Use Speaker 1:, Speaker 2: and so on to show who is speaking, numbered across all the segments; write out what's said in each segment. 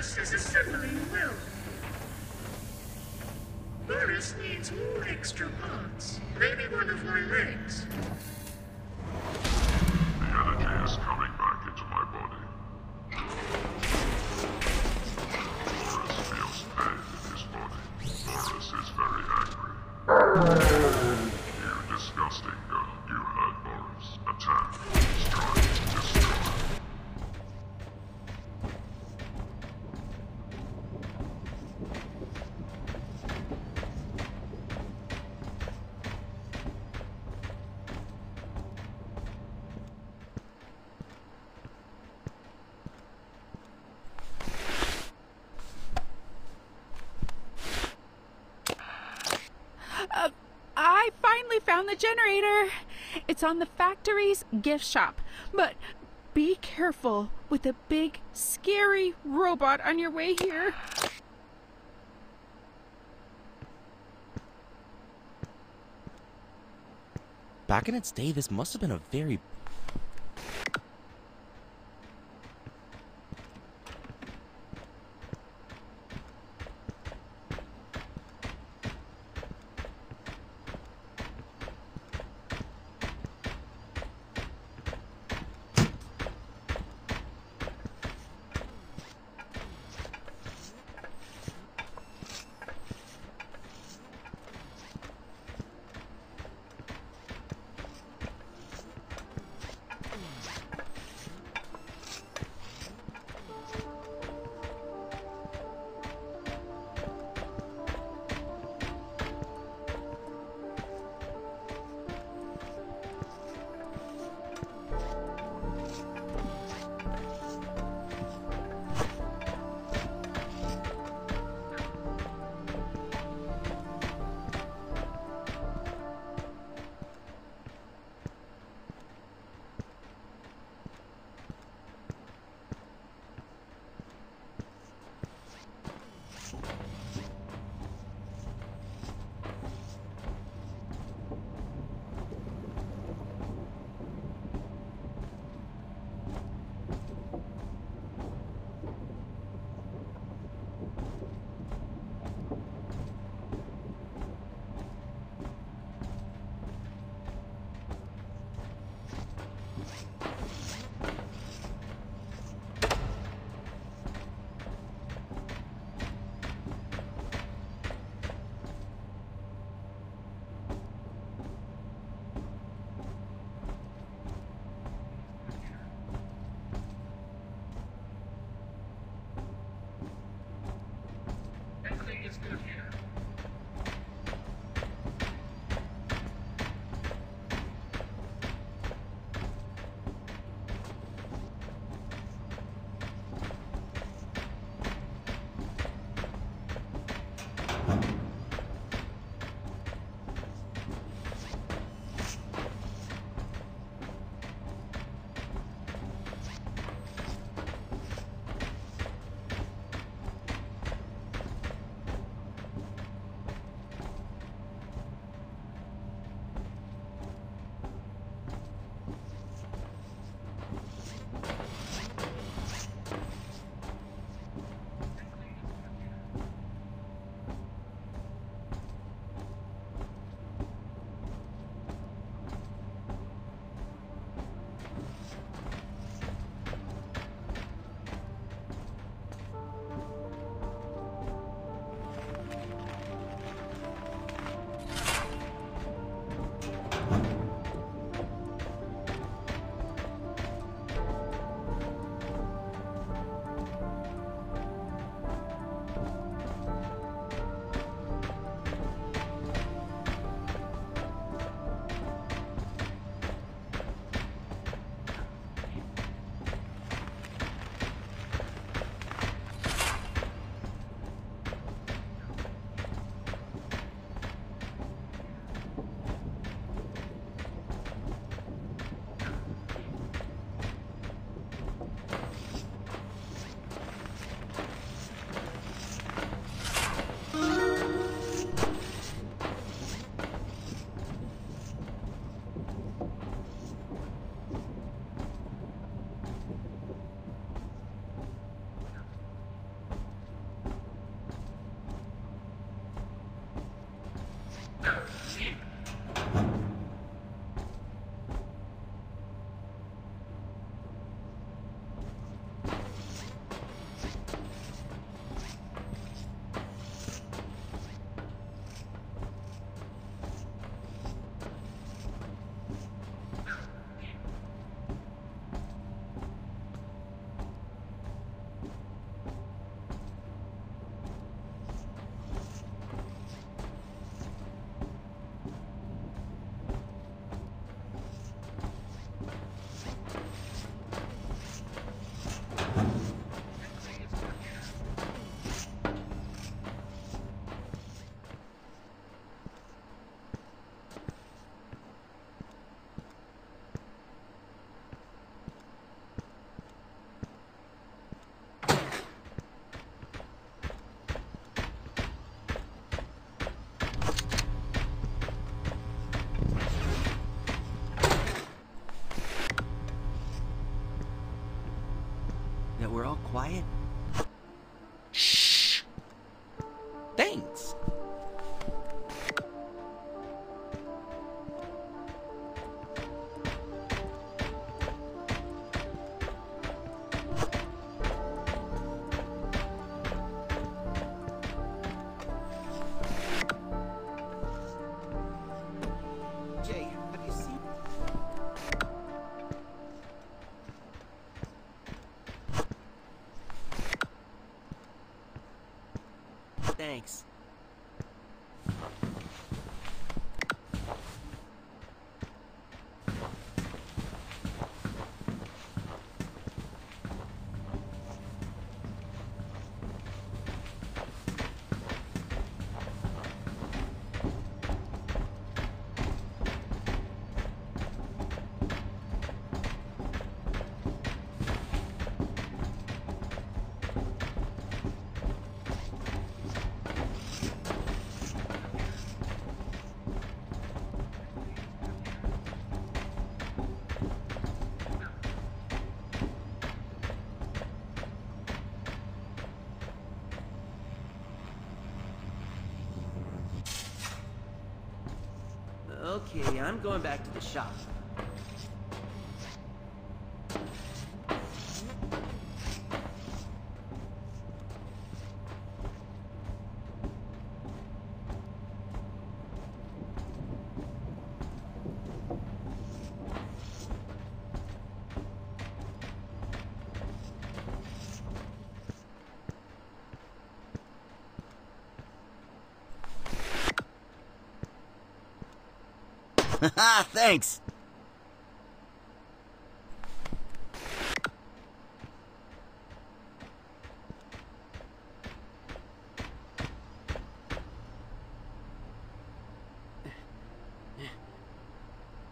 Speaker 1: Boris is assembling well. Boris needs more extra parts. Maybe one of my legs.
Speaker 2: Generator. It's on the factory's gift shop. But be careful with a big, scary robot on your way here.
Speaker 3: Back in its day, this must have been a very quiet?
Speaker 4: Thanks. Okay, I'm going back to the shop.
Speaker 5: thanks.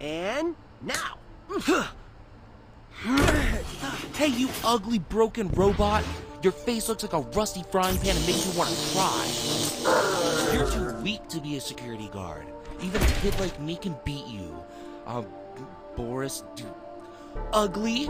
Speaker 4: And now.
Speaker 3: Hey, you ugly broken robot! Your face looks like a rusty frying pan and makes you want to cry. You're too weak to be a security guard. Even a kid like me can beat you. Um, Boris, dude, ugly.